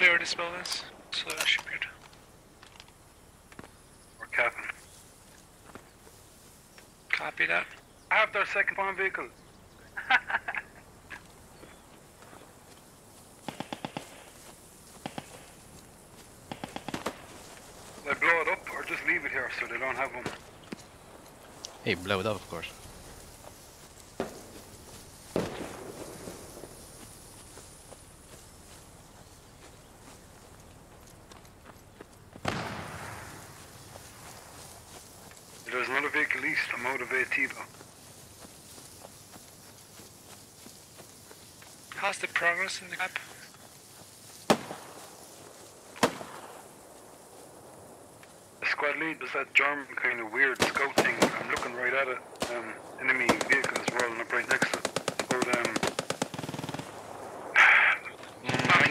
clear of this buildings, so that should be good. We're capping. Copy that. I have their second farm vehicle. they blow it up or just leave it here so they don't have one. Hey, blow it up, of course. There's another vehicle east. I'm out of AT though. How's the progress in the gap? The squad lead was that German kind of weird scout thing. I'm looking right at it. Um, enemy vehicles rolling up right next to it. About um,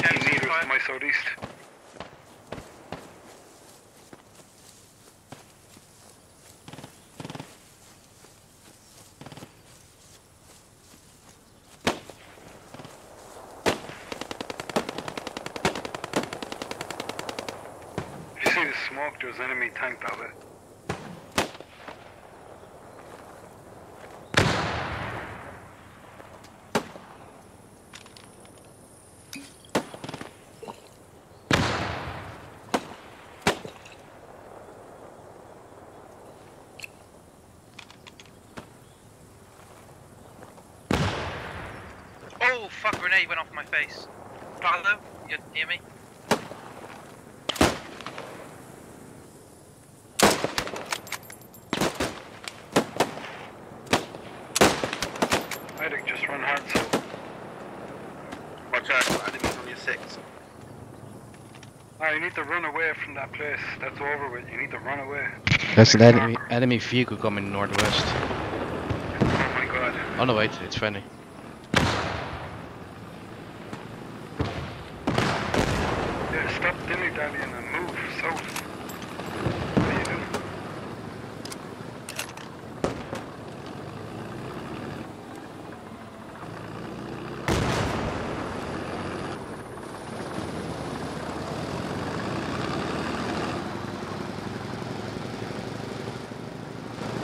90 meters to my southeast. The smoke, there's enemy tank that. Oh fuck! Grenade went off my face. Paolo, you near me? I think just run hard so. Watch out, enemies on your six. Ah, you need to run away from that place. That's over with. You need to run away. That's an enemy enemy vehicle coming northwest. Oh my god. Oh no, wait, it's friendly. Yeah, stop dilly dallying and move south. What are you doing?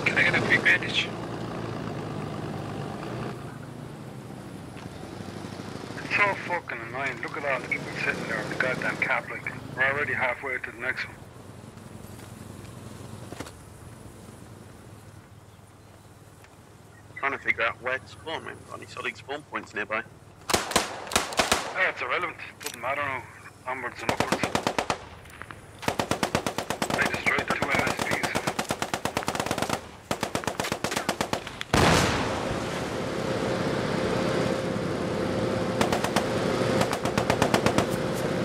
Can I get bandage? It's so fucking annoying. Look at all the people sitting there on the goddamn cap like we're already halfway to the next one. Trying to figure out where to spawn. We haven't got any solid spawn points nearby. Yeah, it's irrelevant. Doesn't matter now. Onwards and upwards. I destroyed two MSPs.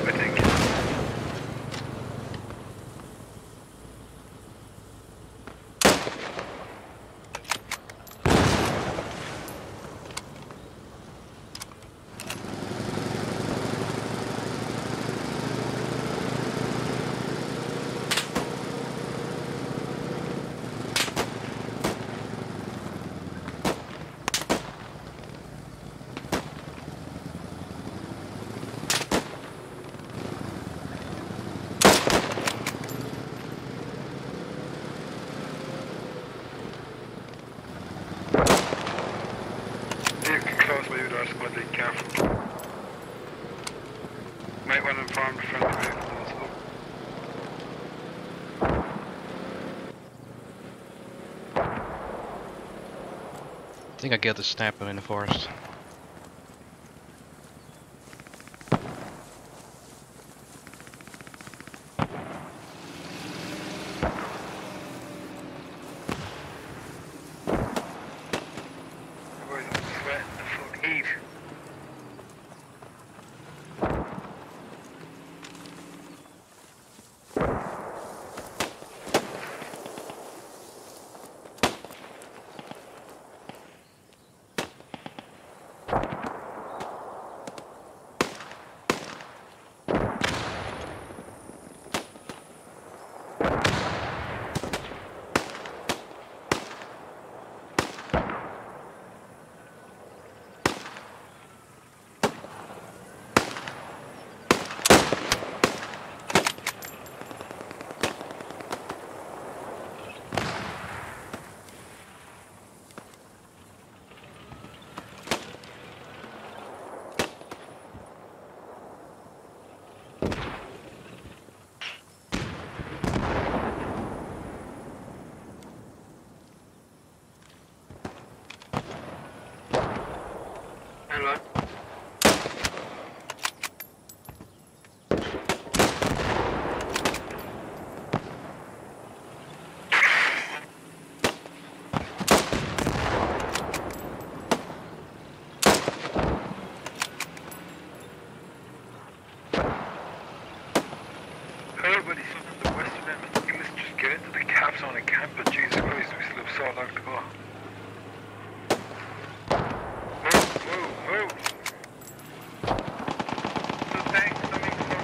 I think. Vehicle close by you there, squad lead, careful. Might want to inform the friendly vehicle also. I think I killed a sniper in the forest. Hello. Everybody from the western end of the let's just get into the cap zone and camp it. Jesus Christ, we still have so long to go. Move, move, move. The tanks coming from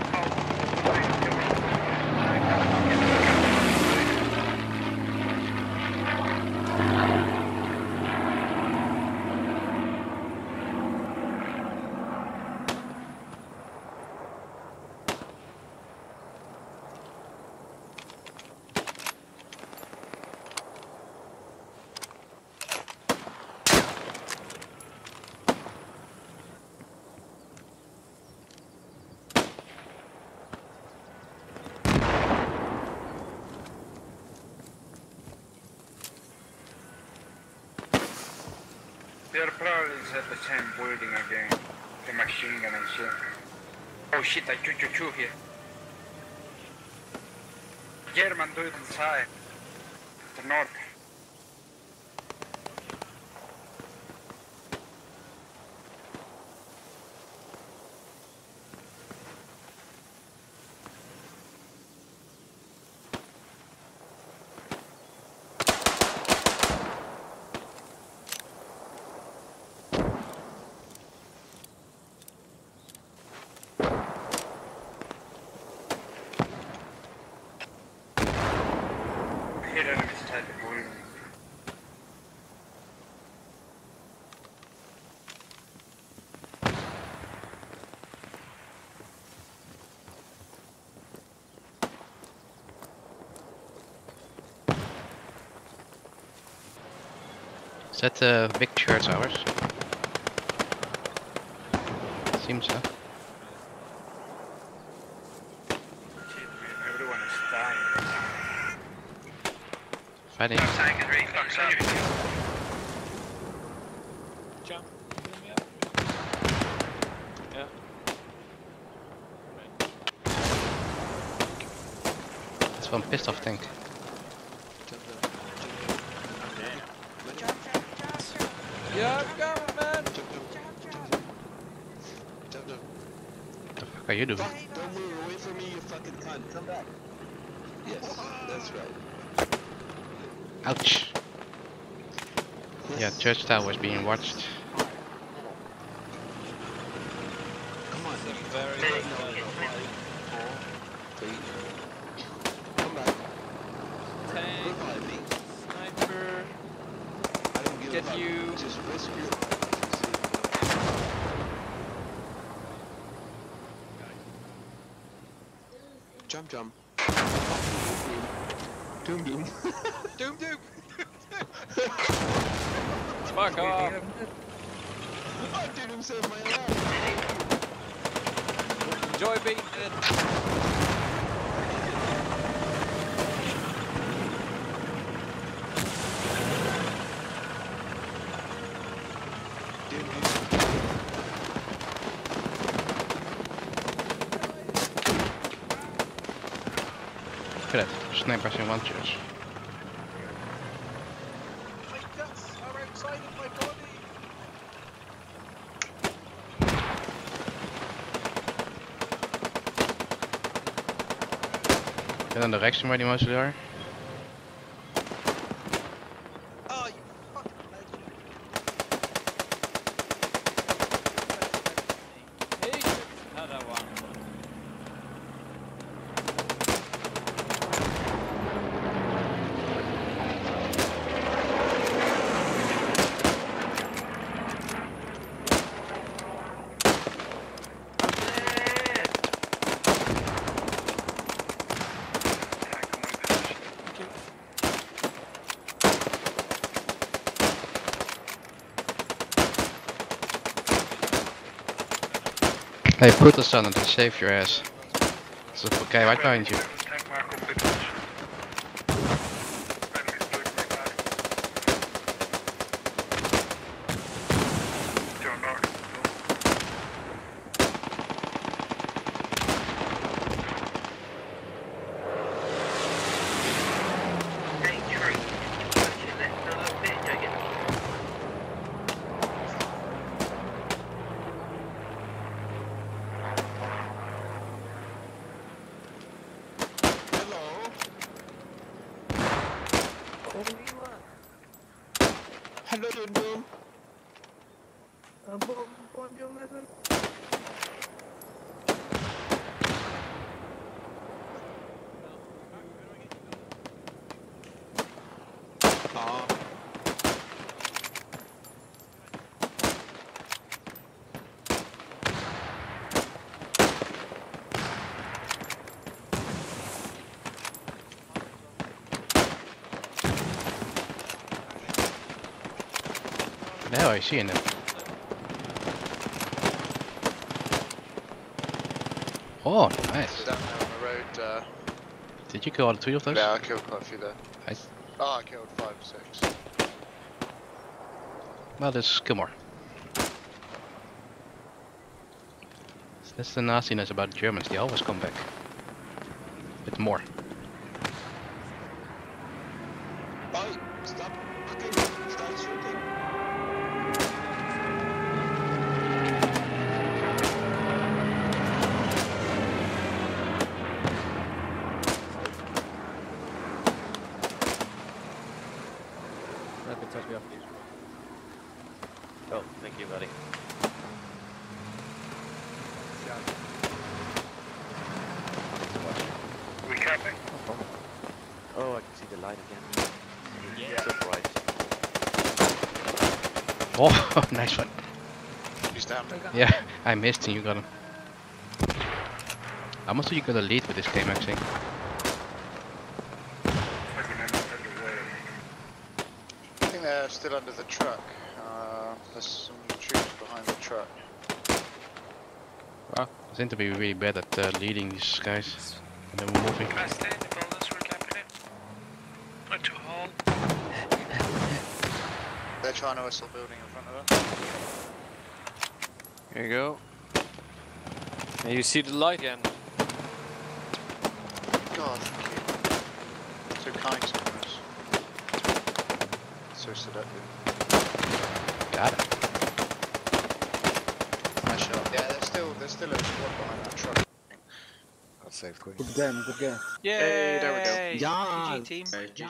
They're probably at the same building again. The machine gun and shit. Oh shit, I choo choo choo here. German do it inside. The north. Hit enemies inside the building. Is that the big church ours? Seems so. Everyone. Fighting. Jump. Yeah. That's one pissed off tank. Yeah, I'm coming, man. What the fuck are you doing? Don't move away from me, you fucking cunt. Come back. Yes, that's right. Ouch. Yeah, church tower was being watched. Come on. It's a very No, good no, plan. no. Five, four, three. Come back. Tank, Revive me. sniper. I don't give Get a fuck. you. Just risk your Jump, jump. Doom, doom. Doom doom. Fuck off. oh, dude, I'm my life. Enjoy being dead. Doom, doom. Look at that. Snipers in one church. My guts are outside of my body. Get in the direction where they mostly are. Oh, you fucking legend. Hey, another one. Hey, put the sun and save your ass. There's a guy right behind you. Hello, dude, boom. A boom, boom, boom, boom. 好。Now I see him. Oh, nice. Down there on the road, uh, Did you kill all three of those? yeah, I killed quite a few there. Nice. Oh, I killed five, six. Well, there's more. That's the nastiness about Germans, they always come back. With more. Oi, stop fucking start shooting. Oh, thank you, buddy. We capping? Oh, I can see the light again. Yeah. So bright. Oh, nice one. He's down. Yeah, I missed and you got him. I must say you got a lead with this game actually. Fucking hell, everywhere. I still under the truck. Uh, there's some troops behind the truck. Well, they seem to be really bad at uh, leading these guys. And then we're moving. Can I stay the we're capping it? Or to hold? They're trying to whistle building in front of us. Here you go. And you see the light again. God, thank you. So kind sometimes. So seductive. Got it. Nice shot. Yeah, there's still there's still a squad behind that truck. That's safe, quick. Good game, good game. Yay! Hey, there we go. Yeah. GG team. Yeah.